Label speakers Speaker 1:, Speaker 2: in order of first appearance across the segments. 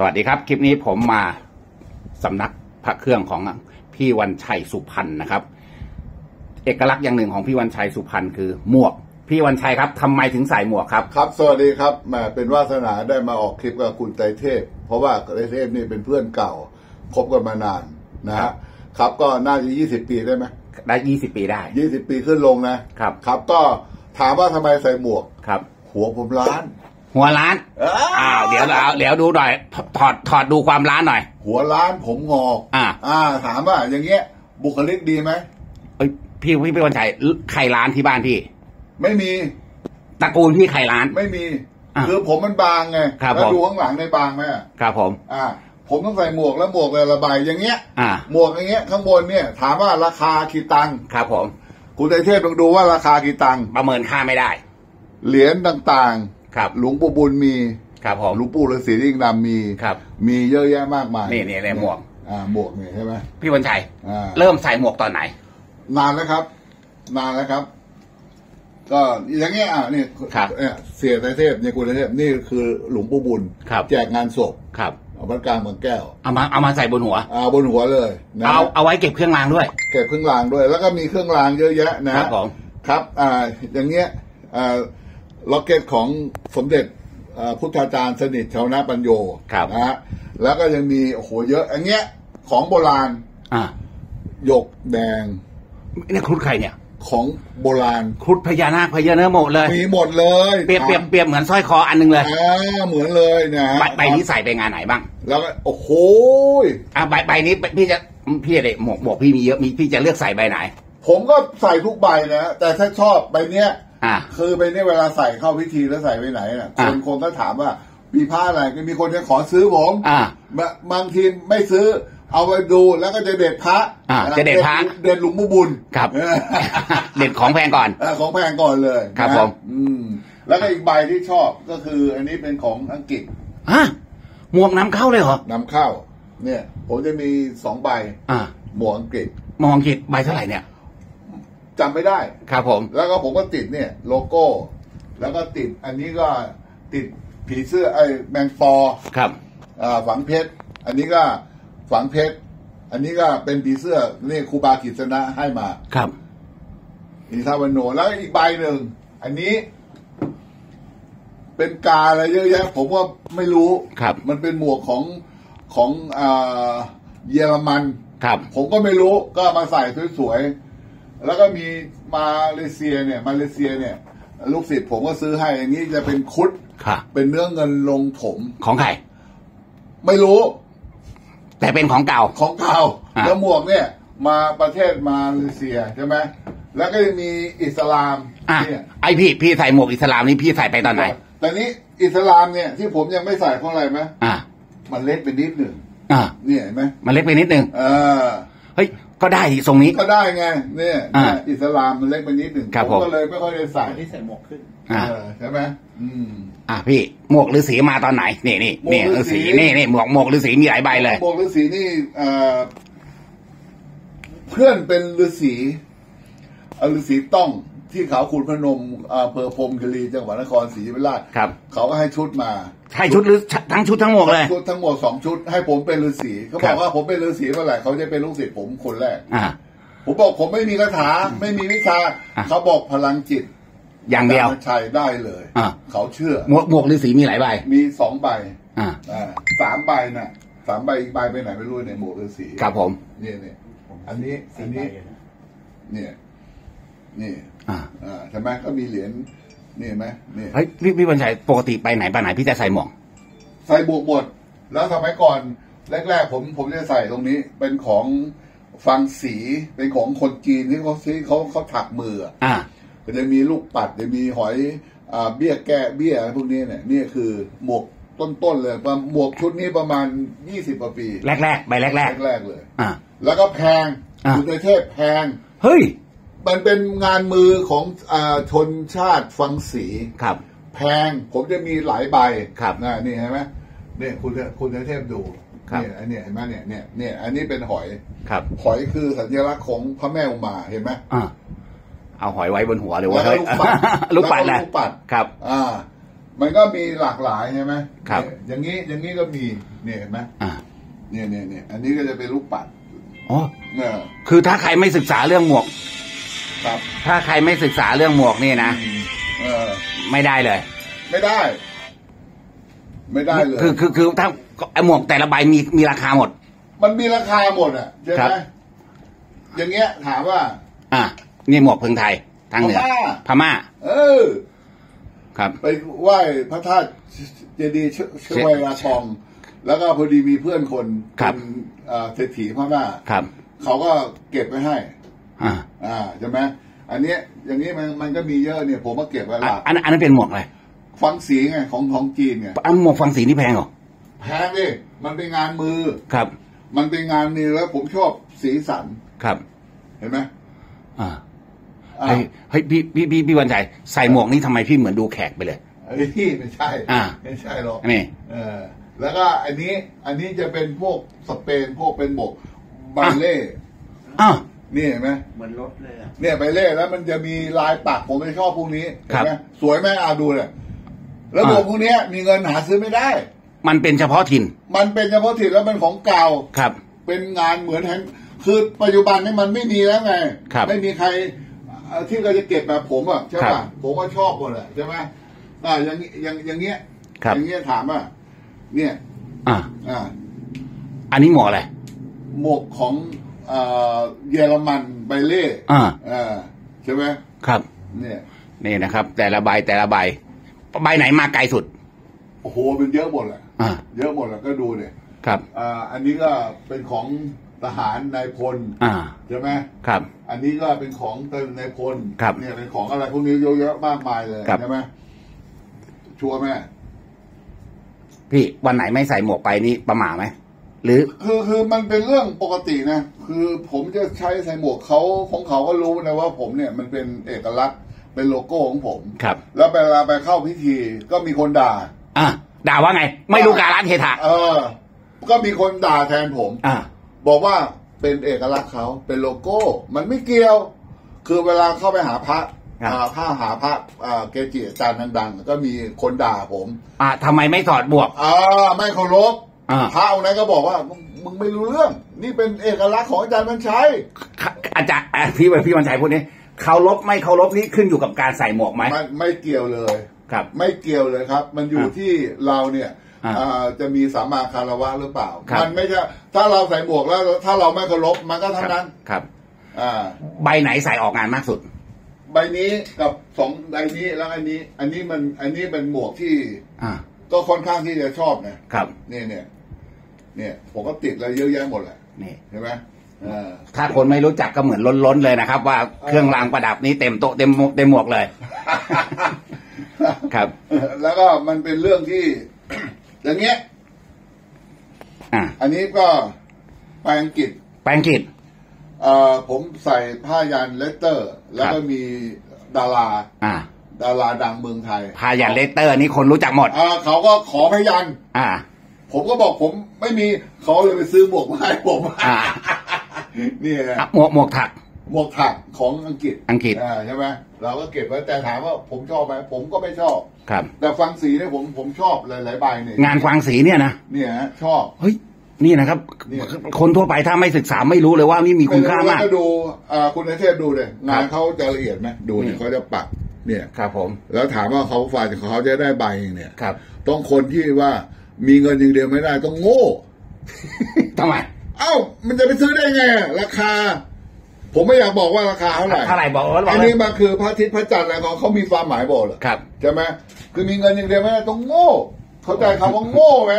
Speaker 1: สวัสดีครับ คลิปนี้ผมมาสำนักพระเครื่องของพี่วันชัยสุพรรณนะครับ เอกลักษณ์อย่างหนึ่งของพี่วันชัยสุพรรณคือหมวก พี่วันชัยครับทำไมถึงใส่หมวกครับ
Speaker 2: ครับสวัสดีครับแหมเป็นวาสนาได้มาออกคลิปกับคุณไตรเทพ เพราะว่าไตรเทพนี่เป็นเพื่อนเก่าคบกันมานานนะ
Speaker 1: ครั
Speaker 2: ฮะ
Speaker 1: บ
Speaker 2: ครับก็น่าจะยี่สิบปีได้ไหม
Speaker 1: ได้ยี่สิบปีได้
Speaker 2: ยี่สิบปีขึ้นลงนะครับ ครับก็ถามว่าทำไมใส่หมวก
Speaker 1: ครับ
Speaker 2: หัวผมล้าน
Speaker 1: หัวล้านอ้าวเดี๋ยวเอาเดี๋ยวดูหน่อย ถอดถอดดูความล้านหน่อย
Speaker 2: หัวล้านผมงอก
Speaker 1: อ่า
Speaker 2: อ่า ถามว่าอย่างเงี้ย บุคลิกดีไหม
Speaker 1: เอ้ยพี่พี่พี่วันชัยใครล้านที่บ้านพี่
Speaker 2: ไม่มี
Speaker 1: ตระกูลพี่ใครล้าน
Speaker 2: ไม่มี
Speaker 1: อะ
Speaker 2: คือผมมันบางไง
Speaker 1: ครับ
Speaker 2: แล้ว
Speaker 1: ผม
Speaker 2: ดูข้างหลังในบางไหมอะ
Speaker 1: ครับผม
Speaker 2: อ่า ผมต้องใส่หมวกแล้วหมวกเลยระบายอย่างเงี้ย
Speaker 1: อ่า
Speaker 2: หมวกอย่างเงี้ยข้างบนเนี่ย ถามว่าราคากี่ตังค์
Speaker 1: ครับผม
Speaker 2: คุณไตรเทพต้องดูว่าราคากี่ตังค์
Speaker 1: ประเมินค่าไม่ได้
Speaker 2: เหรียญต่าง
Speaker 1: ครับ
Speaker 2: ๆหลวงปู่บุญมี
Speaker 1: ครับผม
Speaker 2: หลวงปู่ฤาษีลิงดำมี
Speaker 1: ครับ
Speaker 2: มีเยอะแยะมากมาย
Speaker 1: นี่นี่นี่หมวก
Speaker 2: อ่าหมวกเนี่ยใช่ไหม
Speaker 1: พี่วันชัย
Speaker 2: อ่า
Speaker 1: เริ่มใส่หมวกตอนไหน
Speaker 2: นานแล้วครับ นานแล้วครับ ก็อย่างเงี้ยอะนี่
Speaker 1: ครับ
Speaker 2: เนี่ยเสียไตรเทพเนี่ยคุณไตรเทพนี่คือหลวงปู่บุญ
Speaker 1: ครับ
Speaker 2: แจกงานศพ
Speaker 1: ครับ
Speaker 2: เอาวัดกลางเมืองแก้ว
Speaker 1: เอามาเอามาใส่บนหัว
Speaker 2: อ่าบนหัวเลยนะ
Speaker 1: เอาเอาไว้เก็บเครื่องรางด้วย
Speaker 2: เก็บเครื่องรางด้วย แล้วก็มีเครื่องรางเยอะแยะนะครับ
Speaker 1: ผม
Speaker 2: ครับ อ่า อย่างเงี้ยอ่า ล็อกเก็ตของสมเด็จอ่าพุทธาจารย์สนิทชาวนาปัญโย
Speaker 1: ครับ
Speaker 2: นะฮะแล้วก็ยังมีโอ้โหเยอะ อันเงี้ย ของโบราณ
Speaker 1: อ่า
Speaker 2: หยกแดง
Speaker 1: นี่ครุฑใครเนี่ย
Speaker 2: ของโบราณ
Speaker 1: ครุฑพญานาคพญาเนื้อหมดเลย
Speaker 2: มีหมดเลย
Speaker 1: เปรียบเปรียบเปรียบเหมือนสร้อยคออันหนึงเลย
Speaker 2: อ่าเหมือนเลยเนะฮะ
Speaker 1: ใบใบนี้ใส่ไปงานไหนบ้าง
Speaker 2: แล้วก็โอ้โห
Speaker 1: อ่าใบใบนี้พี่จะพี่เด็หมวกหมวกพี่มีเยอะมีพี่จะเลือกใส่ใบไหน
Speaker 2: ผมก็ใส่ทุกใบนะ แต่ถ้าชอบใบเนี้ย
Speaker 1: อ่า
Speaker 2: คือใบเนี้ยเวลาใส่เข้าพิธีแล้วใส่ไปไหนน่ะ
Speaker 1: อะ
Speaker 2: คนคนก็ถามว่ามีผ้าอะไรก็มีคนจะขอซื้อผม
Speaker 1: อ่า
Speaker 2: บะบางทีไม่ซื้อ เอาไปดูแล้วก็จะเด็ดพระ
Speaker 1: อะจะเด็ดพระ
Speaker 2: เด็ดหลวงปู่บุญ
Speaker 1: ครับ
Speaker 2: เออ
Speaker 1: เด็ดของแพงก่อน
Speaker 2: เออของแพงก่อนเลย
Speaker 1: ครับ
Speaker 2: นะ
Speaker 1: ผม
Speaker 2: อืมแล้วก็อีกใบที่ชอบก็คือ อันนี้เป็นของอังกฤษ
Speaker 1: ฮะหมวกน้ำเข้าเลยเหรอนำ
Speaker 2: เข้า เนี่ย ผมจะมีสองใบ
Speaker 1: อ่า
Speaker 2: หมวกอังกฤษ
Speaker 1: มองคิดใบเท่าไหร่เนี่ย
Speaker 2: จำไม่ได้
Speaker 1: ครับผม
Speaker 2: แล้วก็ผมก็ติดเนี่ย โลโก้ แล้วก็ติดอันนี้ก็ติดผีเสื้อไอ้แมงปอ
Speaker 1: ครับ
Speaker 2: อ่าฝังเพชร อันนี้ก็ฝังเพชร อันนี้ก็เป็นผีเสื้อนี่ครูบากิษณะให้มา
Speaker 1: ครับ
Speaker 2: อิทาวันโนแล้วอีกใบหนึ่ง อันนี้ เป็นกาอะไรเยอะแยะ ผมว่าไม่รู้
Speaker 1: ครับ
Speaker 2: มันเป็นหมวกของของอ่าเยอรมัน
Speaker 1: ครับ
Speaker 2: ผมก็ไม่รู้ก็เอามาใส่สวยๆ แล้วก็มีมาเลเซียเนี่ย มาเลเซียเนี่ย ลูกศิษย์ผมก็ซื้อให้อย่างนี้จะเป็นคุด
Speaker 1: ค่ะ
Speaker 2: เป็นเนื้อเงินลงถม
Speaker 1: ของใคร
Speaker 2: ไม่รู้
Speaker 1: แต่เป็นของเก่า
Speaker 2: ของเก่า
Speaker 1: อะ
Speaker 2: แล้วหมวกเนี่ย มาประเทศมาเลเซียใช่ไหมแล้วก็ยังมีอิสลาม
Speaker 1: อะ
Speaker 2: เนี่ย
Speaker 1: ไอพี่พี่ใส่หมวกอิสลามนี่พี่ใส่ไปตอนไหน
Speaker 2: แต่นี้อิสลามเนี่ยที่ผมยังไม่ใส่เพราะอะไรไหม
Speaker 1: อ่า
Speaker 2: มันเล็กไปนิดหนึ่ง
Speaker 1: อ่า
Speaker 2: เนี่ยเห็นไหม
Speaker 1: มันเล็กไปนิดนึง
Speaker 2: เออ
Speaker 1: เฮ้ย ก็ได้ดิทรงนี้
Speaker 2: ก็ได้ไงเนี่ย
Speaker 1: อะ
Speaker 2: อิสลามมันเล็กไปนิดหนึ่ง
Speaker 1: ครับ
Speaker 2: ผม
Speaker 1: ผม
Speaker 2: ก็เลยไม่ค่อยได้ใส่
Speaker 3: ที่ใส่หมวกขึ้น
Speaker 1: อ่า
Speaker 2: เออใช่ไหมอืม
Speaker 1: อะพี่หมวกฤาษีมาตอนไหนนี่นี่นี่
Speaker 2: หมวกฤา
Speaker 1: ฤา
Speaker 2: ษี
Speaker 1: ษีนี่นี่หมวกหมวกฤาษีมีหลายใบเลย
Speaker 2: หมวกฤาษีนี่เอ่อเพื่อนเป็นฤาษีเอ่อฤาษีต้อง ที่เขาขุนพนมอำเภอพรหมคีรีจังหวัดนครศรีธรรมราช
Speaker 1: ครับ
Speaker 2: เขาก็ให้ชุดมา
Speaker 1: ใช่ชุดหรือทั้งชุดทั้งหมวกเลย
Speaker 2: ชุดทั้งหมดสองชุด ให้ผมเป็นฤาษีเขาบ
Speaker 1: ครั
Speaker 2: อบกว่าผมเป็นฤาษีเมื่อไหร่เขาจะเป็นลูกศิษย์ผมคนแรก
Speaker 1: อ่า
Speaker 2: ผมบอกผมไม่มีคาถาไม่มีวิชา
Speaker 1: อะ
Speaker 2: เขาบอกพลังจิต
Speaker 1: อย่างเดียว
Speaker 2: จชัยได้เลย
Speaker 1: อะ
Speaker 2: เขาเชื่อ
Speaker 1: หมวกหมวกฤาษีมีหลายใบ
Speaker 2: มีสองใบ
Speaker 1: อ่า
Speaker 2: อ่าสามใบน่ะสามใบอีกใบไปไหนไม่รู้ในหมวกฤาษี
Speaker 1: ครับผม
Speaker 2: เนี่ยเนี่ยอันนี้อั
Speaker 3: สี่
Speaker 2: น
Speaker 3: ใบ
Speaker 2: นี้
Speaker 3: เลยนะ
Speaker 2: เนี่ย นี่
Speaker 1: อ่า
Speaker 2: อ่าใช่ไหมก็มีเหรียญนี่เห็นไหมนี่
Speaker 1: เฮ้ยพี่พี่บรรชัยปกติไปไหนไปไหนพี่จะใส่หมวก
Speaker 2: ใส่บวกหมดแล้วสมัยก่อนแรกๆผมผมจะใส่ตรงนี้ เป็นของฟังสีเป็นของคนจีนที่เขาซื้อเขาเขาถักมืออะ
Speaker 1: อ่า
Speaker 2: ก็จะมีลูกปัดจะมีหอยอ่าเบี้ยแก้เบี้ยอะไรพวกนี้เนี่ยนี่คือหมวกต้นๆเลยประหมวกชุดนี้ประมาณยี่สิบกว่าปี
Speaker 1: แรกแรกๆใบแรกแรก
Speaker 2: แรกๆเลย
Speaker 1: ๆอ่า
Speaker 2: แล้วก็แพง
Speaker 1: อะ
Speaker 2: คุณเทพแพง
Speaker 1: เฮ้ย
Speaker 2: มันเป็นงานมือของอาชนชาติฟังสี
Speaker 1: ครับ
Speaker 2: แพงผมจะมีหลายใบ
Speaker 1: ครับ
Speaker 2: นะนี่เห็นไหมเนี่ยคุณคุณเทพดู
Speaker 1: ครับ
Speaker 2: เนี่ยอันเนี้ยเห็นไหมเนี่ยเนี่ยเนี่ยอันนี้เป็นหอย
Speaker 1: ครับ
Speaker 2: หอยคือสัญลักษณ์ของพระแม่อุมาเห็นไหม
Speaker 1: อ่าเอาหอยไว้บนหัวเลย
Speaker 2: แล้ว
Speaker 1: ว่า
Speaker 2: ก็
Speaker 1: เฮ้ย
Speaker 2: ลูกปัด
Speaker 1: ลูกปัดแหละ
Speaker 2: แล้วก็ลูกปัด
Speaker 1: ครับ
Speaker 2: อ่า มันก็มีหลากหลายใช่ไหม
Speaker 1: ครับ
Speaker 2: เนี่ยอย่างนี้อย่างนี้ก็มีเนี่ยเห็นไหม
Speaker 1: อ่า
Speaker 2: เนี่ยเนี่ยเนี่ยอันนี้ก็จะเป็นลูกปัด
Speaker 1: อ๋อ
Speaker 2: เนี่ย
Speaker 1: คือถ้าใครไม่ศึกษาเรื่องหมวก
Speaker 2: ครับ
Speaker 1: ถ้าใครไม่ศึกษาเรื่องหมวกนี่นะ
Speaker 2: อืมเออ
Speaker 1: ไม่ได้เลย
Speaker 2: ไม่ได้ ไม่ได้เลย
Speaker 1: คือคือคือถ้าไอ้หมวกแต่ละใบมีมีราคาหมด
Speaker 2: มันมีราคาหมดอะใช่
Speaker 1: ครั
Speaker 2: ไหม
Speaker 1: บ
Speaker 2: อย่างเงี้ยถามว่า
Speaker 1: อ่านี่หมวกเพึงไทย ทางเหนือ
Speaker 2: พม่า
Speaker 1: พม่า
Speaker 2: เออ
Speaker 1: ครับ
Speaker 2: ไปไหว้พระธาตุเจดีย์ชชเวลาทอง แล้วก็พอดีมีเพื่อนคน
Speaker 1: ครับ
Speaker 2: เป็นเอ่อเศรษฐีพม่า
Speaker 1: ครับ
Speaker 2: เขาก็เก็บไว้ให้
Speaker 1: อ่า
Speaker 2: อ่าใช่ไหมอันเนี้ยอย่างนี้มันมันก็มีเยอะเนี่ยผมก็เก็บไว้
Speaker 1: อะ
Speaker 2: ละ
Speaker 1: อันอันนั้นเป็นหมวกอะไร
Speaker 2: ฟังสีไงของของจีนไง
Speaker 1: อันหมวกฟังสีนี่แพงเหรอ
Speaker 2: แพงดิมันเป็นงานมือ
Speaker 1: ครับ
Speaker 2: มันเป็นงานนี่แล้วผมชอบสีสัน
Speaker 1: ครับ
Speaker 2: เห็นไหม
Speaker 1: อ่า
Speaker 2: อ่า
Speaker 1: เฮ้ยเฮ้ยพี่พี่พี่พี่วันชัยใส่หมวกนี้ทำไมพี่เหมือนดูแขกไปเลย
Speaker 2: เฮ้ยไม่ใช่
Speaker 1: อ่า
Speaker 2: ไม่ใช่หรอก
Speaker 1: นี่
Speaker 2: เออแล้วก็อันนี้อันนี้จะเป็นพวกสเปนพวกเป็นหมวกบาเล่
Speaker 1: อ้าว
Speaker 2: นี่เห็นไหม
Speaker 3: เหมือนรถเลยอะ
Speaker 2: เนี่ยไปเล่แล้วมันจะมีลายปักผมไม่ชอบพวกนี้
Speaker 1: ครั
Speaker 2: เห็น
Speaker 1: บ
Speaker 2: ไหมสวยไหมอาดูเนี่ยแล้ว
Speaker 1: อ่า
Speaker 2: หมวกพวกเนี้ยมีเงินหาซื้อไม่ได้
Speaker 1: มันเป็นเฉพาะถิ่น
Speaker 2: มันเป็นเฉพาะถิ่นแล้วมันของเก่า
Speaker 1: ครับ
Speaker 2: เป็นงานเหมือนแฮงคือปัจจุบันนี้มันไม่มีแล้วไง
Speaker 1: ครับ
Speaker 2: ไม่มีใครเอ่อที่เราจะเก็บแบบผมอะใช่
Speaker 1: ครั
Speaker 2: ป่ะ
Speaker 1: บ
Speaker 2: ผมว่าชอบหมดแหละใช่ไหมอ่าอย่างนี้อย่างอย่างเงี้ย
Speaker 1: ครับ
Speaker 2: อย่างเงี้ยถามว่าเนี่ย
Speaker 1: อ่า
Speaker 2: อ่า
Speaker 1: อันนี้หมวกอะไร
Speaker 2: หมวกของ เอ่อเยอรมันไบเล่
Speaker 1: อ่า
Speaker 2: อ่าใช่ไหม
Speaker 1: ครับ
Speaker 2: เนี่ย
Speaker 1: นี่นะครับ แต่ละใบแต่ละใบใบไหนมาไกลสุด
Speaker 2: โอ้โหเป็นเยอะหมดแหละ
Speaker 1: อ่า
Speaker 2: เยอะหมดแหละก็ดูเนี่ย
Speaker 1: ครับ
Speaker 2: อ่าอันนี้ก็เป็นของทหารนายพล
Speaker 1: อ่า
Speaker 2: ใช่ไหม
Speaker 1: ครับ
Speaker 2: อันนี้ก็เป็นของเติมนายพล
Speaker 1: ครับ
Speaker 2: เนี่ยเป็นของอะไรพวกนี้เยอะแยะมากมายเลย
Speaker 1: ครับ
Speaker 2: ใช่ไหมชัวร์ไหม
Speaker 1: พี่วันไหนไม่ใส่หมวกไปนี่ประหม่าไหม หรือ
Speaker 2: คือคือมันเป็นเรื่องปกตินะ คือผมจะใช้ใส่หมวกเขาของเขาก็รู้นะว่าผมเนี่ยมันเป็นเอกลักษณ์เป็นโลโก้ของผม
Speaker 1: ครับ
Speaker 2: แล้วเวลาไปเข้าพิธีก็มีคนด่า
Speaker 1: อ่าด่าว่าไง ไม่รู้การละเทศะ
Speaker 2: เออ ก็มีคนด่าแทนผม
Speaker 1: อ่า
Speaker 2: บอกว่าเป็นเอกลักษณ์เขาเป็นโลโก้ มันไม่เกี่ยว คือเวลาเข้าไปหาพระ
Speaker 1: ครับ
Speaker 2: อ่าถ้าหาพระอ่าเกจิอาจารย์ดังๆ ก็มีคนด่าผม
Speaker 1: อ่าทำไมไม่ถอดหมวก
Speaker 2: อ่าไม่เคารพ
Speaker 1: อ่า
Speaker 2: พระองค์นั้นก็บอกว่ามึงมึงไม่รู้เรื่อง นี่เป็นเอกลักษณ์ของอาจารย์มันชัย
Speaker 1: อาจารย์อะพี่พี่วันชัยพูดนี้เคารพไม่เคารพนี่ขึ้นอยู่กับการใส่หมวกไหม
Speaker 2: มันไม่เกี่ยวเลย
Speaker 1: ครับ
Speaker 2: ไม่เกี่ยวเลยครับ มันอยู่
Speaker 1: อ่า
Speaker 2: ที่เราเนี่ย
Speaker 1: อ่า
Speaker 2: อ่าจะมีสัมมาคารวะหรือเปล่า
Speaker 1: ครับ
Speaker 2: มันไม่ใช่ถ้าเราใส่หมวกแล้ว ถ้าเราไม่เคารพมันก็เท่านั้น
Speaker 1: ครับ
Speaker 2: อ่า
Speaker 1: ใบไหนใส่ออกงานมากสุด
Speaker 2: ใบนี้กับสองใบนี้แล้วอันนี้ อันนี้มันอันนี้เป็นหมวกที่
Speaker 1: อ่า
Speaker 2: ก็ค่อนข้างที่จะชอบนะครับ เนี่ยเนี่ย เนี่ย ผมก็ติดอะไรเยอะแยะหมดแหละ
Speaker 1: นี่
Speaker 2: ใช่ไหมอ่า
Speaker 1: ถ้าคนไม่รู้จักก็เหมือนล้นๆเลยนะครับ ว่าเครื่องรางประดับนี้เต็มโต๊ะเต็มหมวกเต็มหมวกเลย ครับ
Speaker 2: แล้วก็มันเป็นเรื่องที่ อย่างเงี้ย
Speaker 1: อ่า
Speaker 2: อันนี้ก็ไปอังกฤษ
Speaker 1: แปลงกิจ
Speaker 2: เอ่อผมใส่ผ้ายันต์เลสเตอร์ แล้วก็มีดารา
Speaker 1: อ่า
Speaker 2: ดาราดังเมืองไทย
Speaker 1: ผ้ายันต์เลสเตอร์นี่คนรู้จักหมด
Speaker 2: อ่าเขาก็ขอผ้ายันต์
Speaker 1: อ่า
Speaker 2: ผมก็บอกผมไม่มีเขาเลยไปซื้อหมวกมาให้ผม
Speaker 1: อ่า
Speaker 2: นี่นะ
Speaker 1: อะหมวกหมวกถัก
Speaker 2: หมวกถักของอังกฤษ
Speaker 1: อังกฤษ
Speaker 2: อ่าใช่ไหมเราก็เก็บไว้แต่ถามว่าผมชอบไหมผมก็ไม่ชอบ
Speaker 1: ครับ
Speaker 2: แต่ฟังสีเนี่ยผมผมชอบหลายๆใบเนี่ย
Speaker 1: งานควางสีเนี่ยนะ
Speaker 2: เนี่ยฮะชอบ
Speaker 1: เฮ้ย นี่นะครับ
Speaker 2: เนี่ย
Speaker 1: คนทั่วไปถ้าไม่ศึกษาไม่รู้เลยว่านี่มีคุณค่ามาก
Speaker 2: ก็ดูอ่าคุณนายเทพดูเลยงานเขาจะละเอียดไหมดูเนี่ย
Speaker 1: อืม
Speaker 2: เขาจะปัก เนี่ย
Speaker 1: ครับผม
Speaker 2: แล้วถามว่าเขาฝ่ายเขาจะได้ใบเนี่ย
Speaker 1: ครับ
Speaker 2: ต้องคนที่ว่า มีเงินอย่างเดียวไม่ได้ต้องโง่
Speaker 1: ทำไม
Speaker 2: เอ้า มันจะไปซื้อได้ไงอะราคา ผมไม่อยากบอกว่าราคาเท่าไหร่
Speaker 1: เท่าไหร่บอกว่าบอก
Speaker 2: อัน
Speaker 1: เล
Speaker 2: นี้
Speaker 1: ย
Speaker 2: มันคือพระอาทิตย์พระจันทร์อะไรของเขามีความหมายบอกเหรอ
Speaker 1: ครับ
Speaker 2: ใช่ไหมคือมีเงินอย่างเดียวไม่ได้ต้องโง่ เข้าใจคำว่าโง่ไหม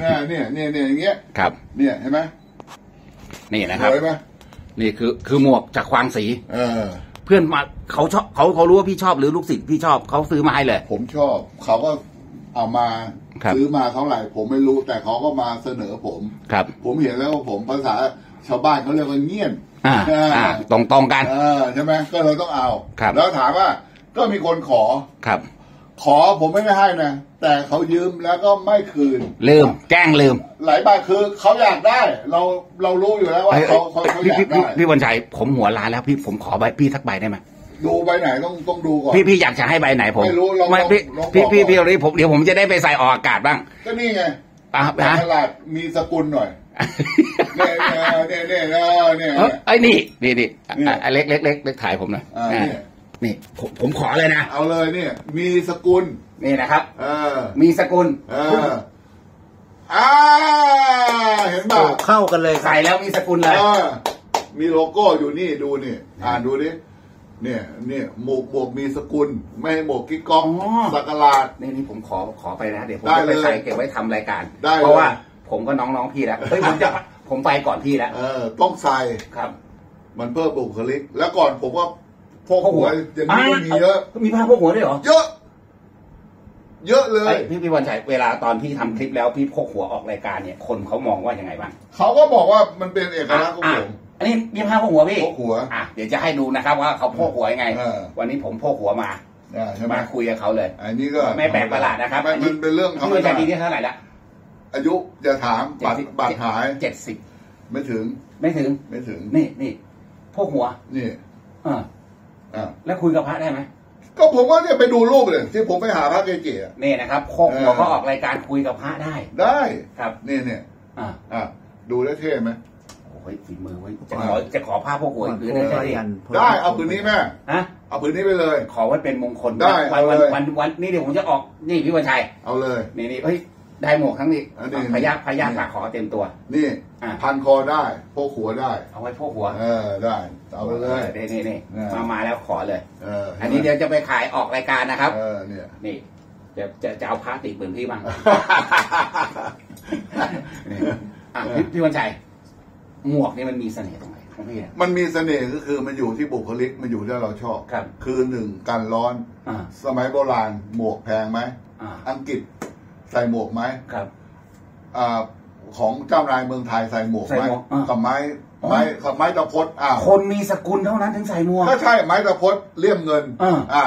Speaker 2: เนี่ยเนี่ยเนี่ยเนี่ยอย่างเงี้ย
Speaker 1: ครับ
Speaker 2: เนี่ยเห็นไหม
Speaker 1: นี่นะ
Speaker 2: ส
Speaker 1: ครับ
Speaker 2: วยไหม
Speaker 1: นี่คือคือหมวกจากควางสี
Speaker 2: เออ
Speaker 1: เพื่อนมาเขาชอบเขาเขารู้ว่าพี่ชอบหรือลูกศิษย์พี่ชอบเขาซื้อมาให้เลย
Speaker 2: ผมชอบ เขาก็ เอามา
Speaker 1: ครับ
Speaker 2: ซื้อมาเท่าไหร่ผมไม่รู้ แต่เขาก็มาเสนอผม
Speaker 1: ครับ
Speaker 2: ผมเห็นแล้วว่าผมภาษาชาวบ้านเขาเรียกว่าเงี้ยน
Speaker 1: อ่าอ่าตรงตรงๆกัน
Speaker 2: เออใช่ไหมก็เลยต้องเอา
Speaker 1: ครับ
Speaker 2: แล้วถามว่าก็มีคนขอ
Speaker 1: ครับ
Speaker 2: ขอผมไม่ได้ให้นะแต่เขายืมแล้วก็ไม่คืน
Speaker 1: ลืม แกล้งลืม
Speaker 2: หลายบาทคือเขาอยากได้ เราเรารู้อยู่แล้วว่า
Speaker 1: เอ้ย
Speaker 2: เขาเขาเขา
Speaker 1: พี่
Speaker 2: อยาก
Speaker 1: พี่
Speaker 2: ได้
Speaker 1: พี่พี่วันชัยผมหัวล้านแล้วพี่ผมขอใบพี่สักใบได้ไหม
Speaker 2: ดูไปไหนต้องต้องดูก่อน
Speaker 1: พี่พี่อยากจะให้ใบไหนผม
Speaker 2: ไม่รู้ลอง
Speaker 1: ไม่
Speaker 2: ลอง
Speaker 1: พี่
Speaker 2: ลอง
Speaker 1: พี่
Speaker 2: บอก
Speaker 1: พี่
Speaker 2: ก่อน
Speaker 1: พี่เอาดิผมเดี๋ยวผมจะได้ไปใส่ออกอากาศบ้าง
Speaker 2: ก็นี่ไง
Speaker 1: อะ
Speaker 2: ต
Speaker 1: ฮะ
Speaker 2: ลาดมีสกุลหน่อยเนี่ยเนี่ยเนี่ยเนี่ยเนี่ย
Speaker 1: เอ้ยไอ้นี่นี่นี่อะ
Speaker 2: เนี่ย
Speaker 1: อะเล็กเล็กเล็กเล็กถ่ายผมหน่อย
Speaker 2: อ่า
Speaker 1: อะ
Speaker 2: เนี่ย
Speaker 1: นี่ผมผมขอเลยนะ
Speaker 2: เอาเลยเนี่ย มีสกุล
Speaker 1: นี่นะครับ
Speaker 2: เออ
Speaker 1: มีสกุล
Speaker 2: เอออ่าเห็นป่ะ
Speaker 3: เข้ากันเลยครั
Speaker 1: ใส่
Speaker 3: บ
Speaker 1: แล้วมีสกุลเลย
Speaker 2: เออมีโลโก้อยู่นี่ดูนี่ อ่านดูดิ เนี่ยเนี่ยหมวกหมวกมีสกุล ไม่ให้หมวกกิ๊กก๊อก
Speaker 1: อ๋อ
Speaker 2: สักลาด
Speaker 1: นี่นี่ผมขอขอไปนะ เดี๋ยวผม
Speaker 2: ได้
Speaker 1: จะไป
Speaker 2: เลย
Speaker 1: ใส่เก็บไว้ทำรายการ
Speaker 2: ได้เลย
Speaker 1: เพราะว่าผมก็น้องๆพี่แล้วเฮ้ยผมจะผมไปก่อนพี่แล้ว
Speaker 2: เออต้องใส่
Speaker 1: ครับ
Speaker 2: มันเพิ่มบุคลิก แล้วก่อนผมว่าพวกหัวอย่างนี้ก็มีเยอะ
Speaker 1: มีผ้าพวกหัวด้วยเหรอ
Speaker 2: เยอะ เยอะเล
Speaker 1: เอ้
Speaker 2: ย
Speaker 1: ยพี่พี่วันชัยเวลาตอนพี่ทำคลิปแล้วพี่พกหัวออกรายการเนี่ยคนเขามองว่ายังไงบ้าง
Speaker 2: เขาก็บอกว่ามันเป็นเอกลักษณ์ของ
Speaker 1: อะ
Speaker 2: ผม
Speaker 1: อั นนี้มีผ้าพกหัวพี่
Speaker 2: พกหัว
Speaker 1: อะเดี๋ยวจะให้ดูนะครับว่าเขาพกหัวยังไง
Speaker 2: เออ
Speaker 1: วันนี้ผมพกหัวมา
Speaker 2: อ่าใช่ไหม
Speaker 1: มาคุยกับเขาเลย
Speaker 2: อันนี้ก็
Speaker 1: ไม่แปลกประหลาดนะครับ
Speaker 2: ไม่มันเป็นเรื่องธรร
Speaker 1: พี่
Speaker 2: ม
Speaker 1: วันชั
Speaker 2: ดาย
Speaker 1: ปีนี้เท่าไหร่ละ
Speaker 2: อายุจะถามบัตรบัตรหาย
Speaker 1: เจ็ดสิบ
Speaker 2: ไม่ถึง
Speaker 1: ไม่ถึง
Speaker 2: ไม่ถึง
Speaker 1: นี่นี่พกหัว
Speaker 2: นี่
Speaker 1: เออ
Speaker 2: อ่า
Speaker 1: แล้วคุยกับพระได้ไหม
Speaker 2: ก็ผมว่าเนี่ยไปดูรูปเลย ที่ผมไปหาพระเกจิอะ
Speaker 1: นี่นะครับพกหัว
Speaker 2: เออ
Speaker 1: ก็ออกรายการคุยกับพระได้
Speaker 2: ได้
Speaker 1: ครับ
Speaker 2: นี่เนี่ย
Speaker 1: อ่า
Speaker 2: อะดูได้เท่ไหม
Speaker 1: โอ้ยฝีมือไว้ยจะขอจะขอผ้าพกหัวอีกผืน
Speaker 3: โพ
Speaker 1: นึง
Speaker 3: ส
Speaker 1: ได้
Speaker 3: ต์
Speaker 1: ไหม
Speaker 3: ยัน
Speaker 2: ได้เอาผืนนี้แม่
Speaker 1: ฮะ
Speaker 2: เอาผืนนี้ไปเลย
Speaker 1: ขอไว้เป็นมงคล
Speaker 2: ได้
Speaker 1: วันวัน
Speaker 2: เอาเลย
Speaker 1: วันวันนี่เดี๋ยวผมจะออกนี่พี่วันชัย
Speaker 2: เอาเลย
Speaker 1: นี่นี่เฮ้ยได้หมวกทั้งนี้
Speaker 2: อันนี้
Speaker 1: พยาพยาขาขอเต็มตัว
Speaker 2: นี่
Speaker 1: อะ
Speaker 2: พันคอได้พกหัวได้
Speaker 1: เอาไว้พกหัว
Speaker 2: เออได้เอาไปเลย
Speaker 1: นี่นี่นี่
Speaker 2: เออ
Speaker 1: มามาแล้วขอเลย
Speaker 2: เออ
Speaker 1: อันนี้เดี๋ยวจะไปขายออกรายการนะครับ
Speaker 2: เออเนี่ย
Speaker 1: นี่จะจะจะเอาพระติดปืนพี่บ้างนี่อะพี่พี่วันชัย หมวกนี่มันมีเสน่ห์ตรงไหนของพี่เนี่ย
Speaker 2: มันมีเสน่ห์ก็คือมันอยู่ที่บุคลิกมันอยู่ที่เราชอบ
Speaker 1: ครับ
Speaker 2: คือหนึ่งกันร้อน
Speaker 1: อ่า
Speaker 2: สมัยโบราณหมวกแพงไหม
Speaker 1: อ่า
Speaker 2: อังกฤษใส่หมวกไหม
Speaker 1: ครับ
Speaker 2: อ่าของเจ้านายเมืองไทยใส่หมวกไหม
Speaker 1: ใส่หมวกอ่า
Speaker 2: กับไม้
Speaker 1: อ๋อ
Speaker 2: ไม้กับไม้ตะพดอ้าว
Speaker 1: คนมีสกุลเท่านั้นถึงใส่หมวก
Speaker 2: ก็ใช่ไม้ตะพดเลี่ยมเงิน
Speaker 1: อ่า
Speaker 2: อ่า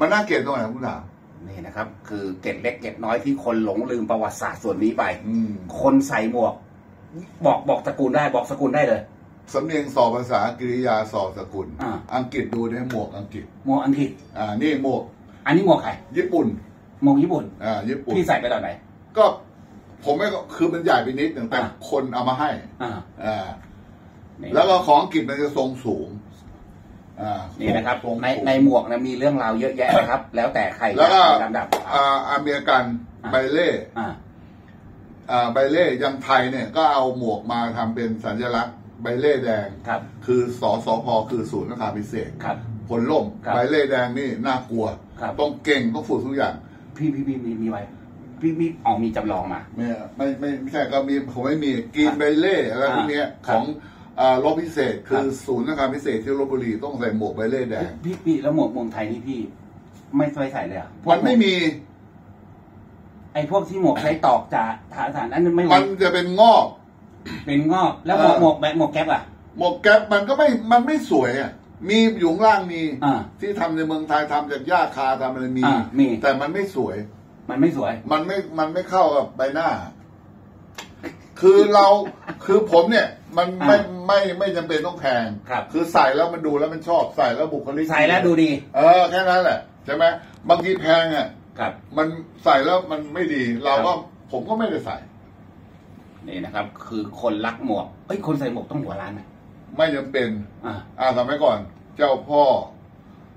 Speaker 2: มันน่าเกลียดตรงไหนคุณถาม
Speaker 1: นี่นะครับ คือเกร็ดเล็กเกร็ดน้อยที่คนหลงลืมประวัติศาสตร์ส่วนนี้ไป
Speaker 2: อืม
Speaker 1: คนใส่หมวก บอกบอกสกุลได้บอกสกุลได้เลย
Speaker 2: สำเนียงสอบภาษากริยาสอบสกุล
Speaker 1: อ่า
Speaker 2: อังกฤษดูเนี่ยหมวกอังกฤษ
Speaker 1: หมวกอังกฤษ
Speaker 2: อ่า นี่หมวก
Speaker 1: อันนี้หมวกใคร
Speaker 2: ญี่ปุ่น
Speaker 1: หมวกญี่ปุ่น
Speaker 2: อ่า ญี่ปุ่น
Speaker 1: พี่ใส่ไปตอนไหน
Speaker 2: ก็ผมไม่ก็คือมันใหญ่ไปนิดหนึ่งแต่
Speaker 1: อ่า
Speaker 2: คนเอามาให้
Speaker 1: อ่า
Speaker 2: อ่า
Speaker 1: นี่
Speaker 2: แล้วก็ของอังกฤษมันจะทรงสูง อ่า
Speaker 1: นี่นะครับ
Speaker 2: ทรง
Speaker 1: ใน
Speaker 2: สูง
Speaker 1: ในหมวกนะมีเรื่องราวเยอะแยะนะครับ แล้วแต่ใคร
Speaker 2: แล้วก็
Speaker 1: ลำดับ
Speaker 2: อ่าอเมริกัน
Speaker 1: อ่า
Speaker 2: ไบเล่
Speaker 1: อ่า
Speaker 2: อ่า ไบเล่ยังไทยเนี่ยก็เอาหมวกมาทำเป็นสัญลักษณ์ไบเล่แดง
Speaker 1: ครับ
Speaker 2: คือสอสอพอคือศูนย์ราคาพิเศษ
Speaker 1: ครับ
Speaker 2: ผลล่ม
Speaker 1: ครับ
Speaker 2: ใบเล่แดงนี่น่ากลัว
Speaker 1: ครับ
Speaker 2: ต้องเก่งต้องฝึกทุกอย่าง
Speaker 1: พี่พี่พี่มีมีไว้พี่พี่ออกมีจำลองมา
Speaker 2: ไม่ไม่ไม่ไม่ใช่ก็มีผมไม่มีกรีนใบเล่อะไรพวกเนี้ย
Speaker 1: ครับ
Speaker 2: ของอ่ารบพิเศษ
Speaker 1: ครั
Speaker 2: คื
Speaker 1: บ
Speaker 2: อศูนย์ราคาพิเศษที่ลบบุรีต้องใส่หมวกใบเล่แดง
Speaker 1: พี่พี่แล้วหมวกเมืองไทยนี่พี่ ไม่เคยใส่เลยเหรอะ
Speaker 2: มันไม่มี
Speaker 1: ไอ้พวกที่หมวกใช้ตอกจากฐานฐานอันนั้นไม่
Speaker 2: มันจะเป็นงอก
Speaker 1: เป็นงอกแล้วหมวก
Speaker 2: เออ
Speaker 1: หมวกแบบหมวกแก๊ปอะ
Speaker 2: หมวกแก๊ปมันก็ไม่มันไม่สวยอะมีอยู่ข้างล่างมี
Speaker 1: อ่า
Speaker 2: ที่ทำในเมืองไทยทำจากหญ้าคาทำอะไรมี
Speaker 1: อ่ามี
Speaker 2: แต่มันไม่สวย
Speaker 1: มันไม่สวย
Speaker 2: มันไม่ มันไม่เข้ากับใบหน้า คือเรา คือผมเนี่ย มันไม่
Speaker 1: อ่า
Speaker 2: ไม่ ไม่จำเป็นต้องแพง
Speaker 1: ครับ
Speaker 2: คือใส่แล้วมันดูแล้วมันชอบ ใส่แล้วบุคลิก
Speaker 1: ใส่แล้วดูดี
Speaker 2: เออ แค่นั้นแหละ ใช่ไหม บางทีแพงอะ
Speaker 1: ครับ
Speaker 2: มันใส่แล้วมันไม่ดี เราก็
Speaker 1: ครับ
Speaker 2: ผมก็ไม่ได้ใส่
Speaker 1: นี่นะครับ คือคนรักหมวกเอ้ยคนใส่หมวกต้องหัวล้านไหม
Speaker 2: ไม่จำเป็น
Speaker 1: อ่า
Speaker 2: อ่าสมัยก่อน เจ้าพ่อ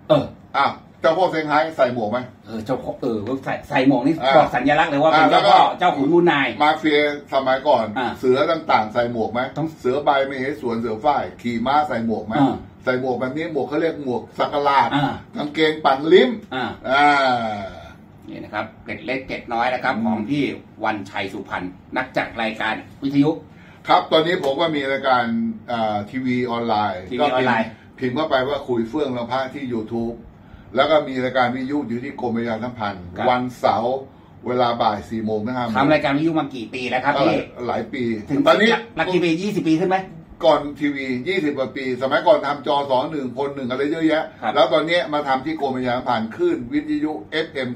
Speaker 1: เออ
Speaker 2: อะเจ้าพ่อเซงไฮ้ใส่หมวกไหม
Speaker 1: เออเจ้าพ่อเออใส่ใส่หมวกนี่
Speaker 2: อ่า
Speaker 1: บอกสัญลักษณ์เลยว่าเป็น
Speaker 2: อ่าแล้
Speaker 1: เจ้าว
Speaker 2: ก็
Speaker 1: พ่อเจ้าขุนมูลนาย
Speaker 2: มาเฟียสมัยก่อน
Speaker 1: อ่า
Speaker 2: เสือต่างๆ ใส่หมวกไหม
Speaker 1: ต้อง
Speaker 2: เสือใบไม่เห็นสวนเสือฝ้ายขี่ม้าใส่หมวกไหม
Speaker 1: อ่า
Speaker 2: ใส่หมวกแบบนี้หมวกเขาเรียกหมวกสักหลาด
Speaker 1: อ่ากา
Speaker 2: งเกงปังลิ้ม
Speaker 1: อ่า
Speaker 2: อ่า
Speaker 1: นี่นะครับเกร็ดเล็กเกร็ดน้อยนะครับ
Speaker 2: อืม
Speaker 1: ของพี่วันชัยสุพรรณนักจัดรายการวิทยุ
Speaker 2: ครับตอนนี้ผมก็มีรายการอ่าทีวีออนไลน์
Speaker 1: ทีวี
Speaker 2: ก็
Speaker 1: ออนไลน์
Speaker 2: พิมพ์เข้าไปว่าคุยเฟื่องละพระที่ YouTube แล้วก็มีรายการวิทยุอยู่ที่กรมประชาสัมพันธ์
Speaker 1: ครับ
Speaker 2: วันเสาร์เวลาบ่ายสี่โมงนะครับ
Speaker 1: ทำรายการวิทยุมากี่ปีแล้วครับ
Speaker 2: ก็หลา
Speaker 1: พี่
Speaker 2: ยหลายปี
Speaker 1: ถึง
Speaker 2: ตอนนี้
Speaker 1: ลักกี่ปียี่สิบปีขึ้นไหม
Speaker 2: ก่อนทีวี20กว่าปี สมัยก่อนทำจอสองหนึ่งคนหนึ่งอะไรเยอะแยะ
Speaker 1: ครับ
Speaker 2: แล้วตอนนี้มาทำที่กรมประชาสัมพันธ์คลื่นวิทยุ FM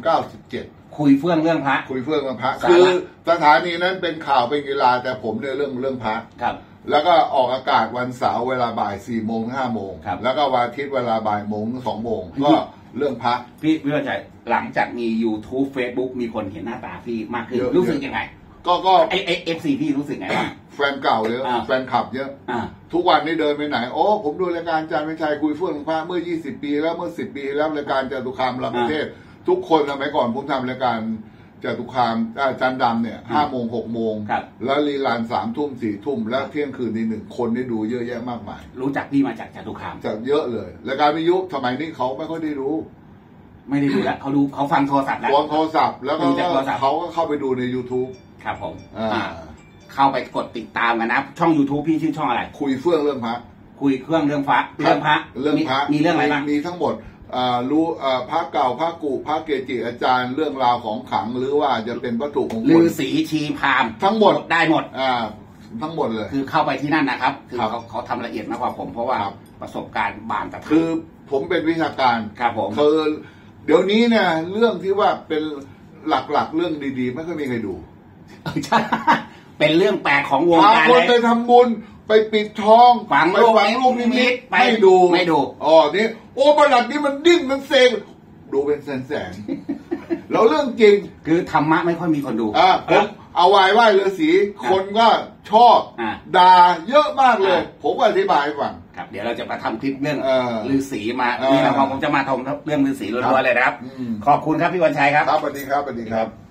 Speaker 2: 97
Speaker 1: คุยเฟื่องเรื่องพระ
Speaker 2: คุยเฟื่องวันพระ
Speaker 1: สาระ
Speaker 2: คือสถานีนั้นเป็นข่าวเป็นกีฬาแต่ผมเนี่ยเรื่องเรื่องพระ
Speaker 1: ครับ
Speaker 2: แล้วก็ออกอากาศวันเสาร์เวลาบ่ายสี่โมงห้าโมง
Speaker 1: ครับ
Speaker 2: แล้วก็วันอาทิตย์เวลาบ่ายโมงถึงสองโมงก็เรื่องพระ
Speaker 1: พี่พี่วันชัยหลังจากมี YouTube Facebook มีคนเห็นหน้าตาพี่มากขึ้น
Speaker 2: เยอะ
Speaker 1: รู้สึกยังไง
Speaker 2: ก็ก็
Speaker 1: ไอไอ FC พี่รู้สึกไงบ้าง
Speaker 2: แฟนเก่าเยอะ
Speaker 1: อ่า
Speaker 2: แฟนคลับเยอะ
Speaker 1: อ่า
Speaker 2: ทุกวันนี้เดินไปไหน โอ้ ผมดูรายการอาจารย์วิชัยคุยเฟื่องพระเมื่อ 20 ปีแล้วเมื่อ 10 ปีแล้วรายการจตุคามรามประเทศ ทุกคนสมัยก่อนผมทำรายการจตุคามอาจารย์ดำเนี่ยห้าโมงหกโมง
Speaker 1: ครับ
Speaker 2: แล้ว rerun สามทุ่มสี่ทุ่มแล้วเที่ยงคืนนี้หนึ่งคนได้ดูเยอะแยะมากมาย
Speaker 1: รู้จักพี่มาจากจตุคาม
Speaker 2: จากเยอะเลยรายการวิทยุสมัยนี้เขาไม่ค่อยได้รู้
Speaker 1: ไม่ได้ดูแล้วเขาดูเขาฟังโทรศัพท์แล้ว
Speaker 2: วางโทรศัพท์แล้วก็
Speaker 1: ดูจากโทรศัพท์
Speaker 2: เขาก็เข้าไปดูใน YouTube
Speaker 1: ครับผม
Speaker 2: อ่า
Speaker 1: อ่า เข้าไปกดติดตามกันนะ ช่อง YouTube พี่ชื่อช่องอะไร
Speaker 2: คุยเฟื่องเรื่องพระ
Speaker 1: คุยเครื่องเรื่องพระเรื่องพระ
Speaker 2: เรื่องพระ
Speaker 1: มีมีเรื่องอะไรบ้าง
Speaker 2: มีทั้งหมดอ่ารู้อ่าพระเก่าพระกุพระเกจิอาจารย์เรื่องราวของขลังหรือว่าจะเป็นวัตถุมงค
Speaker 1: ลื
Speaker 2: ล
Speaker 1: อสีชีพราหมณ์
Speaker 2: ทั้งหมด
Speaker 1: ได้หมด
Speaker 2: อ่าทั้งหมดเลย
Speaker 1: คือเข้าไปที่นั่นนะครับ คือ
Speaker 2: ครับ
Speaker 1: เขาเขาทำละเอียดมากกว่าผมเพราะว่า
Speaker 2: ครับ
Speaker 1: ประสบการณ์บานตะ
Speaker 2: คือผมเป็นวิชาการ
Speaker 1: ครับผม
Speaker 2: คือเดี๋ยวนี้เนี่ยเรื่องที่ว่าเป็นหลักๆเรื่องดีๆ ไม่ค่อยมีใครดู
Speaker 1: ใช่ เป็นเรื่องแปลกของวง
Speaker 2: พา
Speaker 1: การ
Speaker 2: คน
Speaker 1: เล
Speaker 2: ไป
Speaker 1: ย
Speaker 2: ทำบุญไปปิดทอง
Speaker 1: ฝัง
Speaker 2: ไป
Speaker 1: ลูก
Speaker 2: ฝังลูกนิมิต
Speaker 1: ไป
Speaker 2: ไม่ดู
Speaker 1: ไม่ดู
Speaker 2: อ๋อนี่โอ้ประหลัดนี่มันดิ้นมันเซงดูเป็นแสนๆแล้วเรื่องจริง
Speaker 1: คือธรรมะไม่ค่อยมีคนดู
Speaker 2: อ่าผมเอาวายไหว้ฤาษีคนก็ชอบ
Speaker 1: อ่า
Speaker 2: ด่าเยอะมากเลย
Speaker 1: อ่า
Speaker 2: ผมก็อธิบายให้ฟัง
Speaker 1: ครับ เดี๋ยวเราจะมาทำคลิปเรื่อง
Speaker 2: เออ
Speaker 1: ฤาษีมา
Speaker 2: เออ
Speaker 1: นี่นะครับผมจะมาทำเรื่องฤาษีล้วนๆเลยนะครับ
Speaker 2: อืม
Speaker 1: ขอบคุณครับพี่วันชัยครับ
Speaker 2: ครับสวัสดีครับสวัสดีครับ